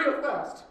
real fast.